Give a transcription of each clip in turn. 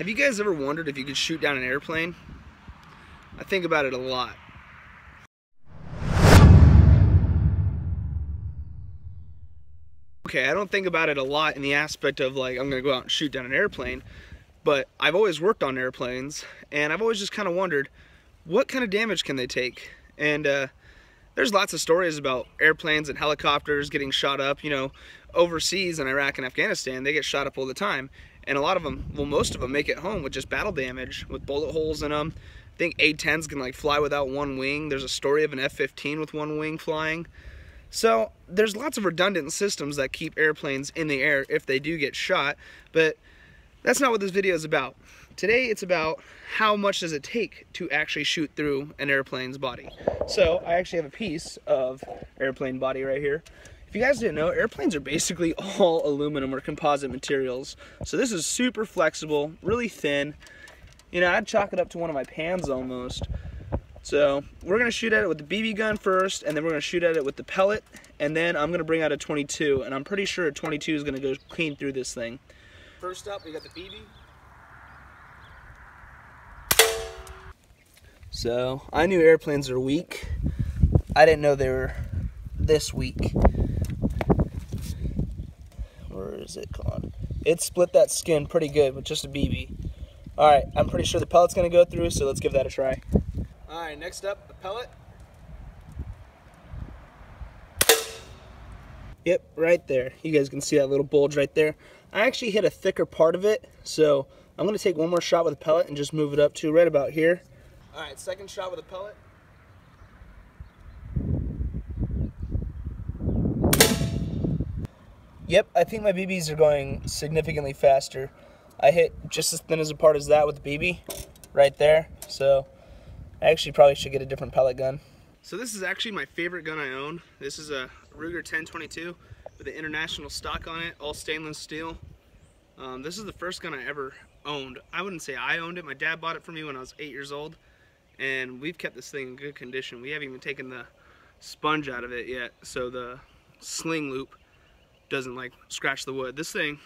Have you guys ever wondered if you could shoot down an airplane? I think about it a lot. Okay, I don't think about it a lot in the aspect of like, I'm gonna go out and shoot down an airplane, but I've always worked on airplanes, and I've always just kind of wondered, what kind of damage can they take? And uh, there's lots of stories about airplanes and helicopters getting shot up, you know, overseas in Iraq and Afghanistan, they get shot up all the time. And a lot of them, well, most of them make it home with just battle damage, with bullet holes in them. I think A-10s can like fly without one wing. There's a story of an F-15 with one wing flying. So there's lots of redundant systems that keep airplanes in the air if they do get shot, but that's not what this video is about. Today it's about how much does it take to actually shoot through an airplane's body. So I actually have a piece of airplane body right here. If you guys didn't know, airplanes are basically all aluminum or composite materials. So this is super flexible, really thin. You know, I'd chalk it up to one of my pans almost. So we're gonna shoot at it with the BB gun first, and then we're gonna shoot at it with the pellet, and then I'm gonna bring out a 22, and I'm pretty sure a 22 is gonna go clean through this thing. First up, we got the BB. So I knew airplanes are weak. I didn't know they were this weak is it? It split that skin pretty good with just a BB. Alright, I'm pretty sure the pellet's to go through, so let's give that a try. Alright, next up, the pellet. Yep, right there. You guys can see that little bulge right there. I actually hit a thicker part of it, so I'm to take one more shot with a pellet and just move it up to right about here. Alright, second shot with a pellet. Yep, I think my BBs are going significantly faster. I hit just as thin as a part as that with the BB right there. So I actually probably should get a different pellet gun. So this is actually my favorite gun I own. This is a Ruger 1022 with an international stock on it, all stainless steel. Um, this is the first gun I ever owned. I wouldn't say I owned it. My dad bought it for me when I was eight years old. And we've kept this thing in good condition. We haven't even taken the sponge out of it yet. So the sling loop doesn't like scratch the wood. This thing,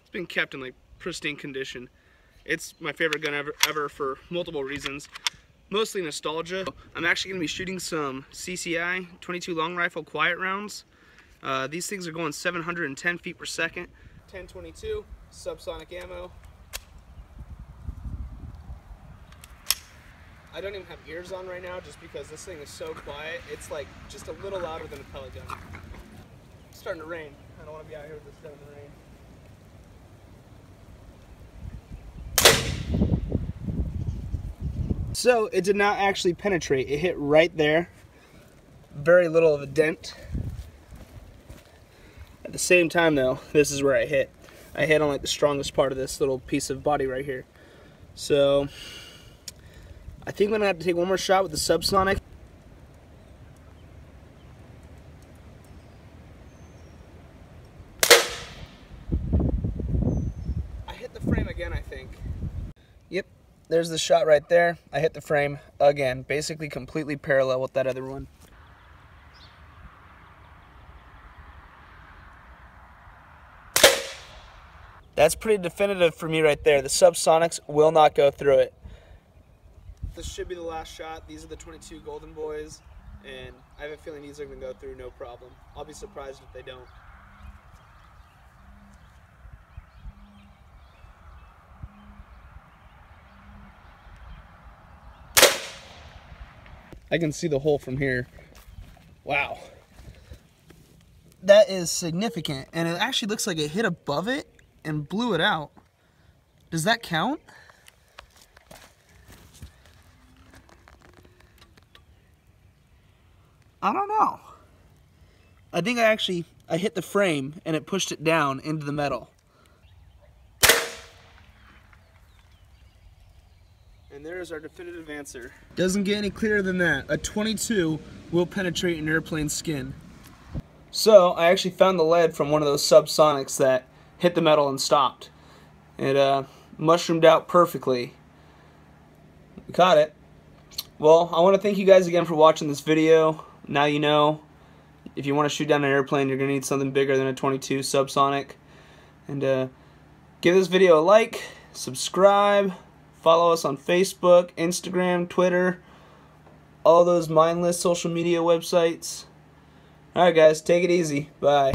it's been kept in like pristine condition. It's my favorite gun ever, ever for multiple reasons. Mostly nostalgia. I'm actually gonna be shooting some CCI 22 long rifle quiet rounds. Uh, these things are going 710 feet per second. 1022 subsonic ammo. I don't even have ears on right now just because this thing is so quiet. It's like just a little louder than a pellet gun starting to rain. I don't want to be out here with this gun in the rain. So it did not actually penetrate. It hit right there. Very little of a dent. At the same time though, this is where I hit. I hit on like the strongest part of this little piece of body right here. So I think I'm gonna have to take one more shot with the subsonic. There's the shot right there. I hit the frame again, basically completely parallel with that other one. That's pretty definitive for me right there. The subsonics will not go through it. This should be the last shot. These are the 22 Golden Boys, and I have a feeling these are going to go through no problem. I'll be surprised if they don't. I can see the hole from here. Wow. That is significant. And it actually looks like it hit above it and blew it out. Does that count? I don't know. I think I actually, I hit the frame and it pushed it down into the metal. And there's our definitive answer. Doesn't get any clearer than that. A 22 will penetrate an airplane's skin. So, I actually found the lead from one of those subsonics that hit the metal and stopped. It uh, mushroomed out perfectly. We caught it. Well, I want to thank you guys again for watching this video. Now you know if you want to shoot down an airplane, you're going to need something bigger than a 22 subsonic. And uh, give this video a like, subscribe, follow us on Facebook, Instagram, Twitter, all those mindless social media websites. Alright guys, take it easy. Bye.